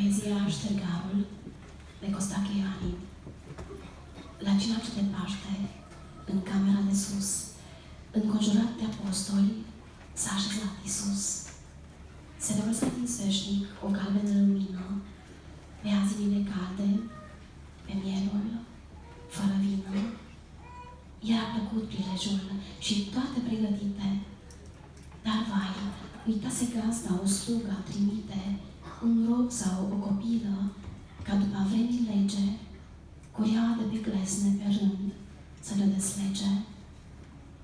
Poezia Ștergarul de Costache Ioanin La cina ce de Paște, în camera de sus, înconjurat de apostoli, s-a așezat Iisus. Se revărsă din sfeșnic o galbenă lumină, pe azimile calde, pe mielul, fără vină. I-a plăcut prilejul și toate pregătite, dar vai, uitase gazda o slugă trimite, un rob sau o copilă, ca după vremii lege, cureaua de pe glesne pe rând, să le deslege,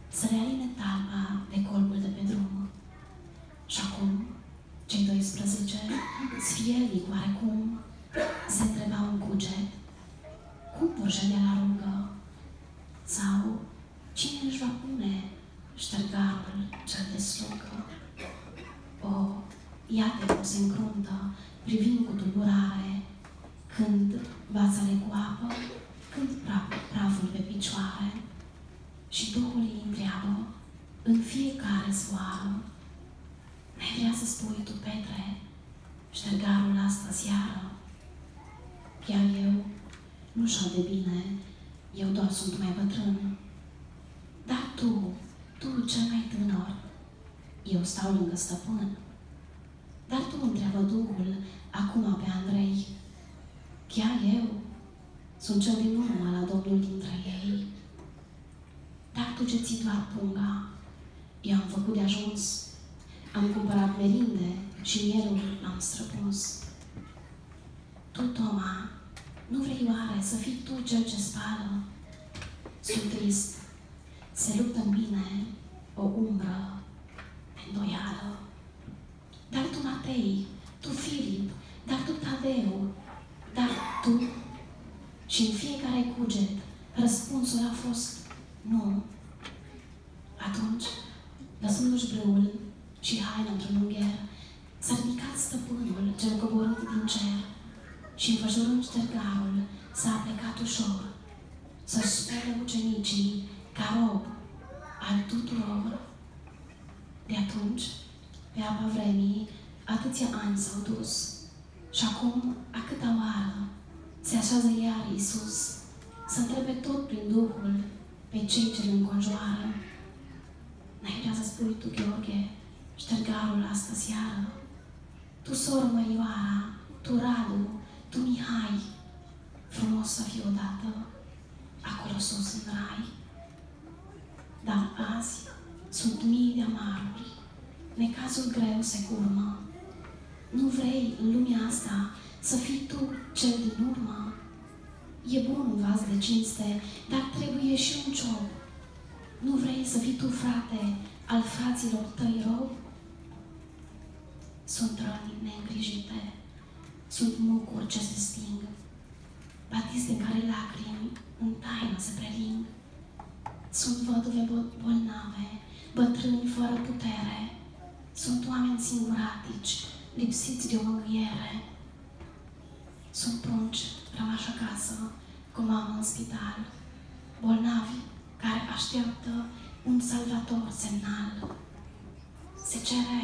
să le aline talpa pe colbul de pe drum. Și acum, cei 12, sfielnic oarecum, se întrebau în cuget, cum vor ședea la rugă? Sau cine își va pune ștergarul cel de slugă? O, iată cum se încruntă, privind cu tulburare, când vațale cu apă, când praf, praful pe picioare. Și Duhul îi întreabă, în fiecare zboară, mai vrea să spui tu, Petre, ștergarul asta seară? Chiar eu nu știu de bine, eu doar sunt mai bătrân. Dar tu, tu cel mai tânăr, eu stau lângă stăpân. Dar tu întreabă Duhul, acum pe Andrei, chiar eu sunt cel din urmă la Domnul dintre ei. Dar tu ce ții doar punga, eu am făcut de ajuns, am cumpărat merinde și mielul l-am străpus. Tu, Toma, nu vrei oare să fii tu cel ce spală? Sunt trist. Se luptă în bine o umbră îndoială. Dar tu, Matei, tu, Filip, dar tu, Tadeu, dar tu, și în fiecare cuget, răspunsul a fost nu. Atunci, lăsându-și brâul și haina într-un ungher, s-a ridicat stăpânul cel coborât din cer și înfășurând ștergarul, s-a plecat ușor să-și spere ucenicii ca rob al tuturor. De atunci, pe apa vremii, atâția ani s-au dus și acum, a câta oară, se așează iar Iisus să întrebe tot prin Duhul pe cei ce îl înconjoară. N-ai vrea să spui tu, Gheorghe, ștergarul asta seară? Tu, soră Măioara, tu, Radu, tu, Mihai, frumos să fii odată acolo sus în rai. Dar azi sunt mii de amaruri, necazul greu se curmă. Nu vrei în lumea asta să fii tu cel din urmă? E bun un vas de cinste, dar trebuie și un ciob. Nu vrei să fii tu, frate, al fraților tăi rob? Sunt răni neîngrijite, sunt mucuri ce se sting, batiste în care lacrimi în taină se preling. Sunt văduve bolnave, bătrâni fără putere, sunt oameni singuratici, lipsiți de o mângâiere. Sunt prunci rămași acasă, cu mamă în spital, bolnavi care așteaptă un salvator semnal. Se cere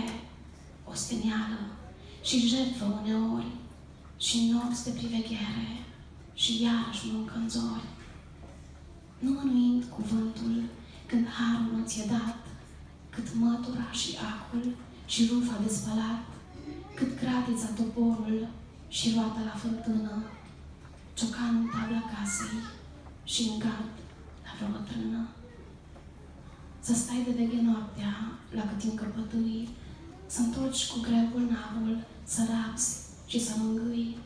o stenială și jertfă uneori și nopți de priveghere și iarăși muncă în zori. Nu mânuind cuvântul când harul nu ți-e dat, cât mătura și acul și rufa de spălat, cât gratița toporul și roata la fântână, ciocan în tabla casei și în gard la vreo bătrână. Să stai de veghe noaptea la cât încăpătâi, să întorci cu greu bolnavul, să rapsi și să mângâi,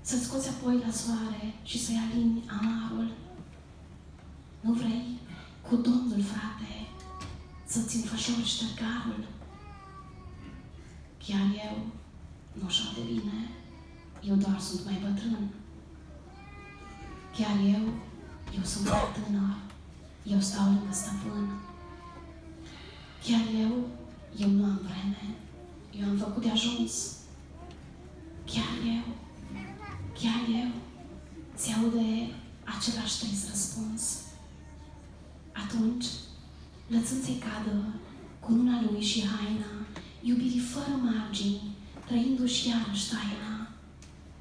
să scoți apoi la soare și să-i alini amarul. Nu vrei cu Domnul, frate, să-ți înfășori ștergarul? Chiar eu nu așa de bine, eu doar sunt mai bătrân. Chiar eu, eu sunt mai tânăr, eu stau lângă stăpân. Chiar eu, eu nu am vreme, eu am făcut de ajuns. Chiar eu, chiar eu, se aude același trist răspuns. Atunci, lăsând să-i cadă cu luna lui și haina, iubirii fără margini, trăindu-și iarăși taina,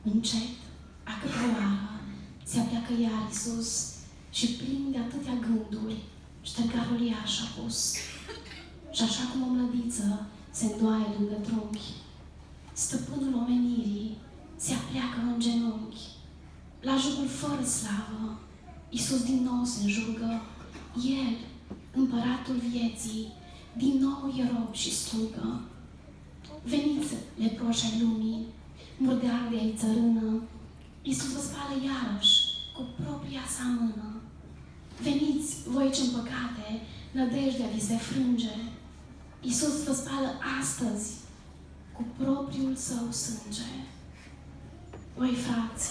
Încet, a câte oară, se apleacă iar Iisus și plin de atâtea gânduri, ștergarul ea și-a pus. Și așa cum o mlădiță se îndoaie lângă trunchi, stăpânul omenirii se apleacă în genunchi. La jugul fără slavă, Iisus din nou se înjurgă. El, împăratul vieții, din nou e rob și slugă. Veniți, leproși ai lumii, murdarde ai țărână, Iisus vă spală iarăși cu propria sa mână. Veniți, voi ce în păcate, nădejdea vi se frânge. Iisus vă spală astăzi cu propriul său sânge. Voi, frați,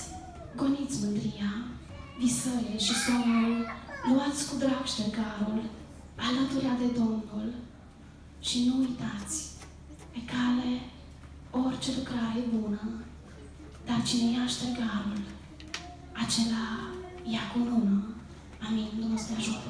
goniți mândria, visările și somnul, luați cu drag ștergarul, alăturea de Domnul și nu uitați, pe cale orice lucrare bună, dar cine ia ștergarul, acela ia cu lună. Amin. Dumnezeu te ajută.